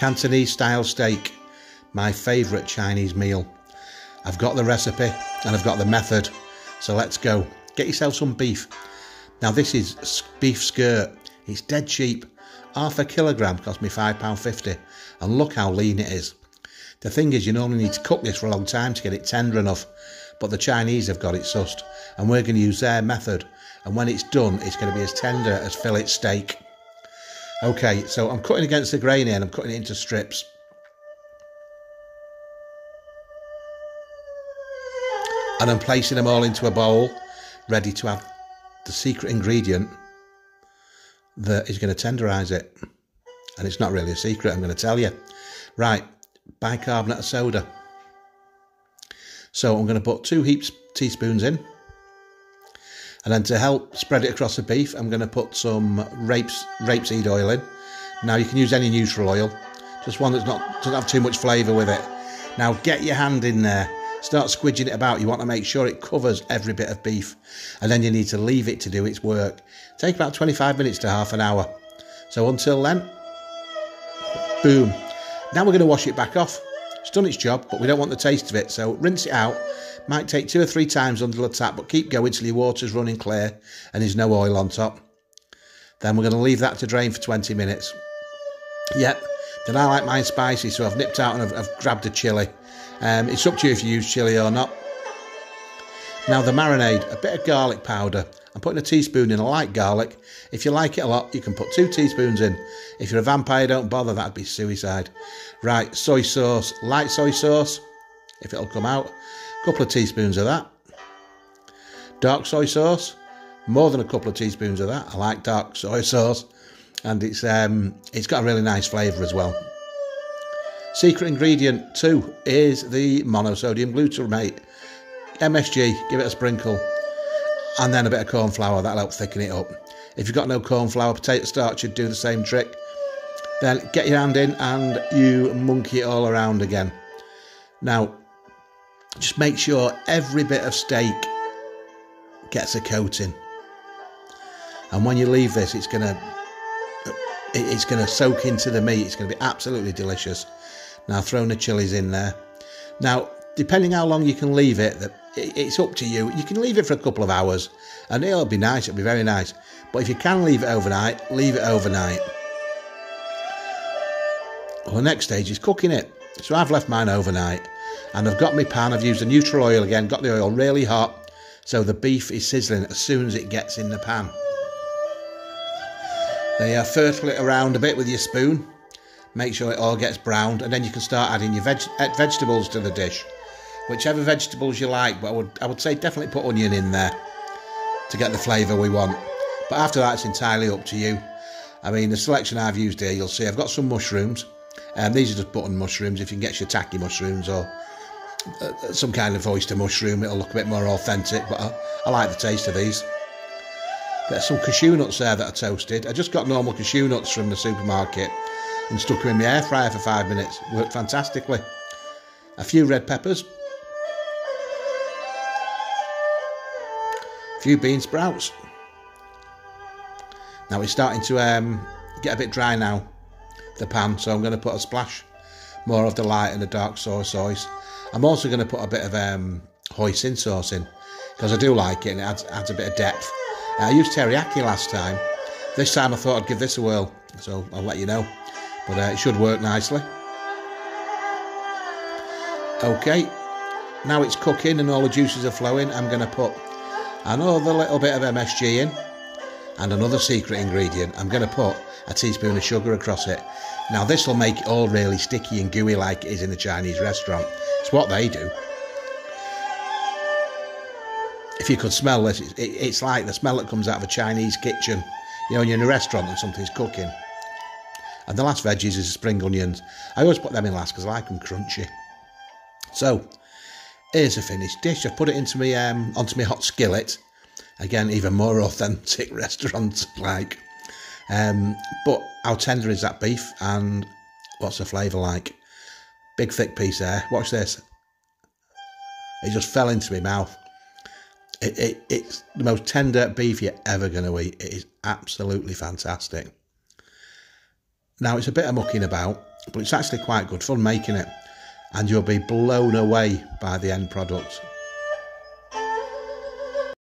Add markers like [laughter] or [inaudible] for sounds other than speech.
Cantonese style steak, my favourite Chinese meal. I've got the recipe and I've got the method, so let's go. Get yourself some beef. Now this is beef skirt. It's dead cheap. Half a kilogram cost me £5.50 and look how lean it is. The thing is you normally need to cook this for a long time to get it tender enough but the Chinese have got it sussed and we're going to use their method and when it's done it's going to be as tender as fillet steak. Okay so I'm cutting against the grain here and I'm cutting it into strips. And I'm placing them all into a bowl ready to have the secret ingredient that is going to tenderize it. And it's not really a secret, I'm going to tell you. Right, bicarbonate of soda. So I'm going to put two heaps teaspoons in. And then to help spread it across the beef, I'm going to put some rapes, rapeseed oil in. Now you can use any neutral oil, just one that's not doesn't have too much flavour with it. Now get your hand in there, start squidging it about. You want to make sure it covers every bit of beef, and then you need to leave it to do its work. Take about 25 minutes to half an hour. So until then, boom. Now we're going to wash it back off. It's done its job, but we don't want the taste of it, so rinse it out. Might take two or three times under the tap, but keep going till your water's running clear and there's no oil on top. Then we're going to leave that to drain for 20 minutes. Yep, then I like mine spicy, so I've nipped out and I've, I've grabbed a chilli. Um, it's up to you if you use chilli or not. Now the marinade, a bit of garlic powder. I'm putting a teaspoon in. I like garlic. If you like it a lot, you can put two teaspoons in. If you're a vampire, don't bother. That'd be suicide. Right, soy sauce, light soy sauce, if it'll come out. A couple of teaspoons of that. Dark soy sauce, more than a couple of teaspoons of that. I like dark [laughs] soy sauce, and it's um, it's got a really nice flavour as well. Secret ingredient two is the monosodium glutamate. MSG, give it a sprinkle, and then a bit of corn flour. That'll help thicken it up. If you've got no corn flour, potato starch should do the same trick. Then get your hand in and you monkey it all around again. Now, just make sure every bit of steak gets a coating. And when you leave this, it's gonna it's gonna soak into the meat. It's gonna be absolutely delicious. Now, throwing the chilies in there. Now, depending how long you can leave it, it's up to you. You can leave it for a couple of hours, and it'll be nice. It'll be very nice. But if you can leave it overnight, leave it overnight. Well, the next stage is cooking it. So I've left mine overnight and I've got my pan. I've used a neutral oil again, got the oil really hot so the beef is sizzling as soon as it gets in the pan. Then you fertile it around a bit with your spoon. Make sure it all gets browned and then you can start adding your veg vegetables to the dish. Whichever vegetables you like, but I would, I would say definitely put onion in there to get the flavour we want. But after that, it's entirely up to you. I mean, the selection I've used here, you'll see I've got some mushrooms. Um, these are just button mushrooms. If you can get your shiitake mushrooms or uh, some kind of oyster mushroom, it'll look a bit more authentic. But I, I like the taste of these. There's some cashew nuts there that are toasted. I just got normal cashew nuts from the supermarket and stuck them in the air fryer for five minutes. Worked fantastically. A few red peppers. A few bean sprouts. Now it's starting to um, get a bit dry now the pan so I'm going to put a splash more of the light and the dark soy sauce. I'm also going to put a bit of um, hoisin sauce in because I do like it and it adds, adds a bit of depth. Uh, I used teriyaki last time. This time I thought I'd give this a whirl so I'll let you know but uh, it should work nicely. Okay now it's cooking and all the juices are flowing I'm going to put another little bit of MSG in and another secret ingredient I'm going to put a teaspoon of sugar across it. Now this will make it all really sticky and gooey like it is in the Chinese restaurant. It's what they do. If you could smell this, it's like the smell that comes out of a Chinese kitchen. You know, you're in a restaurant and something's cooking. And the last veggies is spring onions. I always put them in last because I like them crunchy. So, here's a finished dish. I've put it into me um, onto my hot skillet. Again, even more authentic [laughs] restaurant like. Um, but how tender is that beef and what's the flavour like? Big thick piece there. Watch this. It just fell into my mouth. It, it, it's the most tender beef you're ever going to eat. It is absolutely fantastic. Now it's a bit of mucking about, but it's actually quite good fun making it and you'll be blown away by the end product.